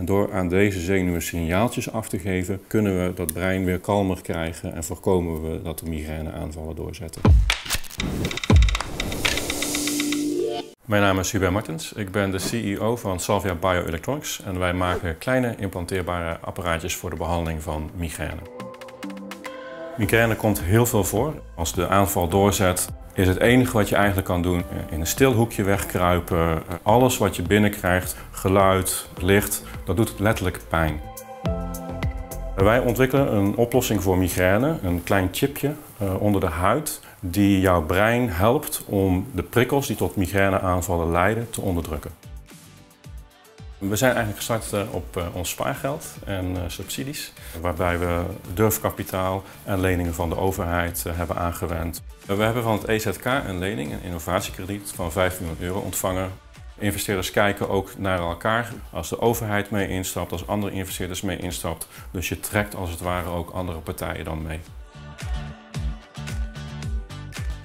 En door aan deze zenuwen signaaltjes af te geven, kunnen we dat brein weer kalmer krijgen en voorkomen we dat de migraineaanvallen doorzetten. Mijn naam is Hubert Martens. Ik ben de CEO van Salvia Bioelectronics en wij maken kleine implanteerbare apparaatjes voor de behandeling van migraine. Migraine komt heel veel voor. Als de aanval doorzet, is het enige wat je eigenlijk kan doen in een stil hoekje wegkruipen. Alles wat je binnenkrijgt, geluid, licht, dat doet letterlijk pijn. Wij ontwikkelen een oplossing voor migraine, een klein chipje onder de huid, die jouw brein helpt om de prikkels die tot migraineaanvallen leiden te onderdrukken. We zijn eigenlijk gestart uh, op uh, ons spaargeld en subsidies, waarbij we durfkapitaal en leningen van de overheid hebben aangewend. We hebben van het EZK een lening, een innovatiekrediet van 5 miljoen euro ontvangen Investeerders kijken ook naar elkaar. Als de overheid mee instapt, als andere investeerders mee instapt. Dus je trekt als het ware ook andere partijen dan mee.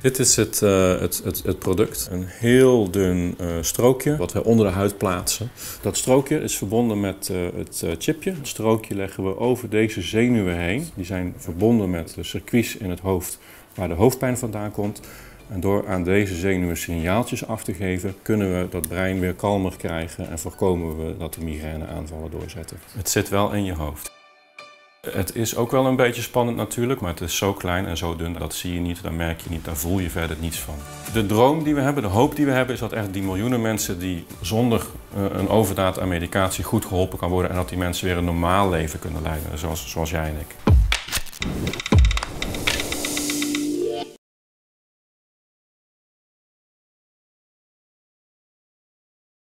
Dit is het, uh, het, het, het, product. Een heel dun uh, strookje wat we onder de huid plaatsen. Dat strookje is verbonden met uh, het chipje. Het strookje leggen we over deze zenuwen heen. Die zijn verbonden met de circuits in het hoofd waar de hoofdpijn vandaan komt. En door aan deze zenuwen signaaltjes af te geven, kunnen we dat brein weer kalmer krijgen en voorkomen we dat de migraineaanvallen doorzetten. Het zit wel in je hoofd. Het is ook wel een beetje spannend natuurlijk, maar het is zo klein en zo dun, dat zie je niet, dat merk je niet, daar voel je verder niets van. De droom die we hebben, de hoop die we hebben, is dat echt die miljoenen mensen die zonder eh, een overdaad aan medicatie goed geholpen kan worden en dat die mensen weer een normaal leven kunnen leiden, zoals, zoals jij en ik.